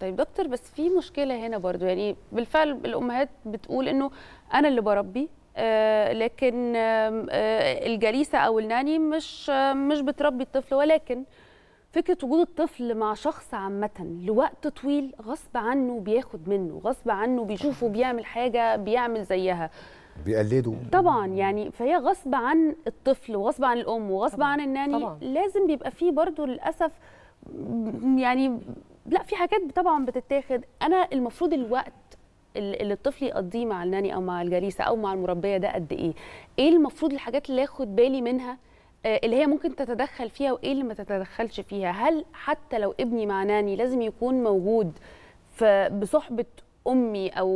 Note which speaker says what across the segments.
Speaker 1: طيب دكتور بس في مشكلة هنا برضو. يعني بالفعل الأمهات بتقول إنه أنا اللي بربي آه لكن آه آه الجليسه أو الناني مش آه مش بتربي الطفل. ولكن فكرة وجود الطفل مع شخص عامة لوقت طويل غصب عنه بياخد منه غصب عنه بيشوفه بيعمل حاجة بيعمل زيها.
Speaker 2: بيقلدوا
Speaker 1: طبعا يعني فهي غصب عن الطفل وغصب عن الأم وغصب
Speaker 3: طبعاً،
Speaker 1: عن الناني
Speaker 3: طبعاً.
Speaker 1: لازم بيبقى فيه برضو للأسف يعني لا في حاجات طبعا بتتاخد. أنا المفروض الوقت اللي الطفل يقضيه مع الناني أو مع الجليسه أو مع المربية ده قد إيه؟ إيه المفروض الحاجات اللي آخد بالي منها؟ آه، اللي هي ممكن تتدخل فيها وإيه اللي ما تتدخلش فيها؟ هل حتى لو ابني مع ناني لازم يكون موجود بصحبة أمي أو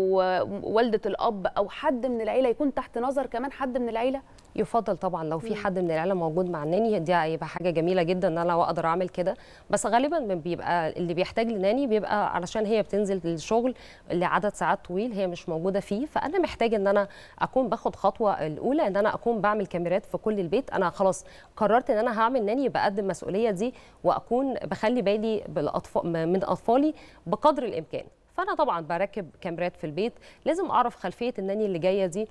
Speaker 1: والدة الأب أو حد من العيلة يكون تحت نظر كمان حد من العيلة؟
Speaker 3: يفضل طبعا لو في حد من العيلة موجود مع الناني دي هيبقى حاجة جميلة جدا إن أنا أقدر أعمل كده. بس غالبا بيبقى اللي بيحتاج لناني بيبقى علشان هي بتنزل الشغل لعدد ساعات طويل هي مش موجودة فيه. فأنا محتاج إن أنا أكون باخد خطوة الأولى إن أنا أكون بعمل كاميرات في كل البيت. أنا خلاص قررت إن أنا هعمل ناني بقدم المسؤوليه دي وأكون بخلي بالي بالأطفال من أطفالي بقدر الإمكان. فأنا طبعا بركب كاميرات في البيت. لازم أعرف خلفية الناني اللي جاية دي.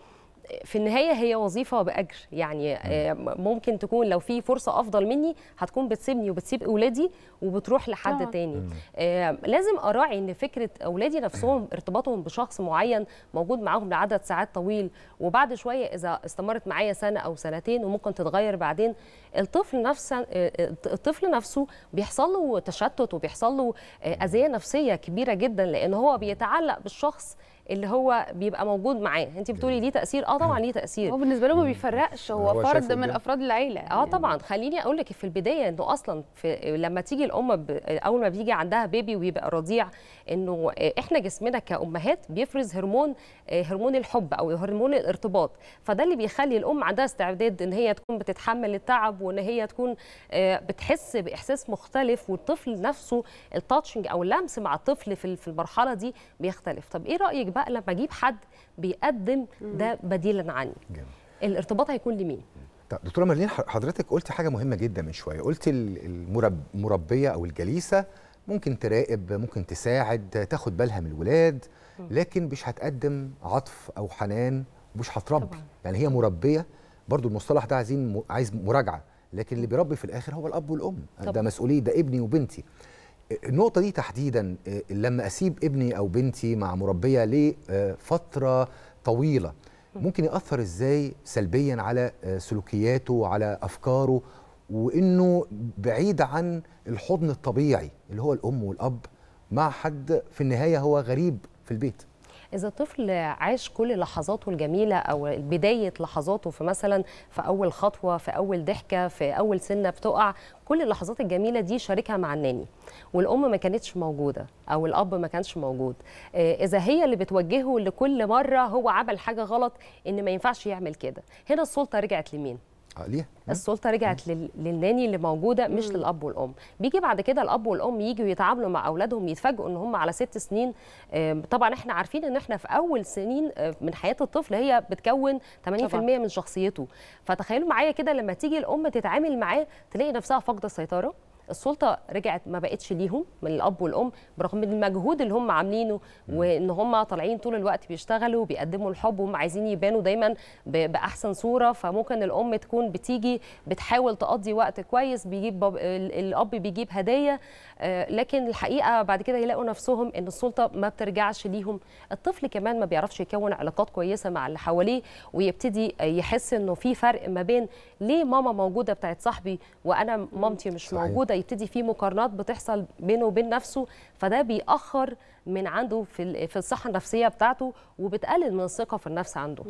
Speaker 3: في النهاية هي وظيفة باجر يعني آه، ممكن تكون لو في فرصة أفضل مني هتكون بتسيبني وبتسيب أولادي وبتروح لحد
Speaker 1: طبعاً.
Speaker 3: تاني. آه، لازم أراعي إن فكرة أولادي نفسهم ارتباطهم بشخص معين موجود معاهم لعدد ساعات طويل وبعد شوية إذا استمرت معايا سنة أو سنتين وممكن تتغير بعدين الطفل نفسه آه، الطفل نفسه بيحصل له تشتت وبيحصل له آه، أذية نفسية كبيرة جدا لأن هو بيتعلق بالشخص اللي هو بيبقى موجود معاه. انت بتقولي ليه تأثير؟ آه طبعا ليه تأثير.
Speaker 1: هو بالنسبة له ما بيفرقش. هو,
Speaker 2: هو
Speaker 1: فرد من. أفراد العيلة.
Speaker 3: آه طبعا. خليني أقول لك في البداية إنه أصلا في لما تيجي الأم ب... أول ما بيجي عندها بيبي ويبقى رضيع إنه إحنا جسمنا كأمهات بيفرز هرمون آه، هرمون الحب أو هرمون الارتباط. فده اللي بيخلي الأم عندها استعداد إن هي تكون بتتحمل التعب وإن هي تكون آه، بتحس بإحساس مختلف والطفل نفسه التاتشنج أو اللمس مع الطفل في في المرحلة دي بيختلف. طب إيه رأيك بقى لما أجيب حد بيقدم ده بديلا عني.
Speaker 2: جميل.
Speaker 3: الارتباط هيكون لمين؟
Speaker 2: طب دكتورة مارلين حضرتك قلتي حاجة مهمة جدا من شوية. المرب- المربيه أو الجليسة ممكن تراقب ممكن تساعد تاخد بالها من الولاد لكن مش هتقدم عطف أو حنان مش هتربي.
Speaker 3: طبعاً.
Speaker 2: يعني هي مربية برضو المصطلح ده عايزين عايز مراجعة لكن اللي بيربي في الآخر هو الأب والأم. ده
Speaker 3: طبعاً.
Speaker 2: مسؤولية ده ابني وبنتي. النقطة دي تحديدا آه، لما أسيب ابني أو بنتي مع مربية لفترة طويلة ممكن يأثر إزاي سلبيا على آه، سلوكياته وعلى أفكاره؟ وإنه بعيد عن الحضن الطبيعي اللي هو الأم والأب مع حد في النهاية هو غريب في البيت.
Speaker 3: إذا الطفل عاش كل لحظاته الجميلة أو بداية لحظاته في مثلا في أول خطوة في أول ضحكة في أول سنة بتقع كل اللحظات الجميلة دي شاركها مع الناني. والأم ما كانتش موجودة أو الأب ما كانش موجود. آه، إذا هي اللي بتوجهه لكل مرة هو عمل حاجة غلط إن ما ينفعش يعمل كده. هنا السلطة رجعت لمين؟
Speaker 2: آه، ليه؟
Speaker 3: السلطة رجعت لل- للناني اللي موجودة مش للأب والأم. بيجي بعد كده الأب والأم يجوا يتعاملوا مع أولادهم يتفاجئوا إن هم على ست سنين طبعا إحنا عارفين إن إحنا في أول سنين من حياة الطفل هي بتكون 80%
Speaker 1: طبعاً.
Speaker 3: من شخصيته. فتخيلوا معايا كده لما تيجي الأم تتعامل معاه تلاقي نفسها فاقدة السيطرة. السلطة رجعت ما بقتش ليهم من الأب والأم برغم المجهود اللي هم عاملينه وإن هم طالعين طول الوقت بيشتغلوا بيقدموا الحب وهم عايزين يبانوا دايما بأحسن صورة فممكن الأم تكون بتيجي بتحاول تقضي وقت كويس بيجيب باب ال- الأب بيجيب هدايا آه، لكن الحقيقة بعد كده يلاقوا نفسهم إن السلطة ما بترجعش ليهم. الطفل كمان ما بيعرفش يكون علاقات كويسة مع اللي حواليه ويبتدي يحس إنه في فرق ما بين ليه ماما موجودة بتاعت صاحبي وأنا مامتي مش
Speaker 2: صحيح.
Speaker 3: موجودة. يبتدي في مقارنات بتحصل بينه وبين نفسه فده بيأخر من عنده في ال- في الصحة النفسية بتاعته وبتقلل من الثقة في النفس عنده.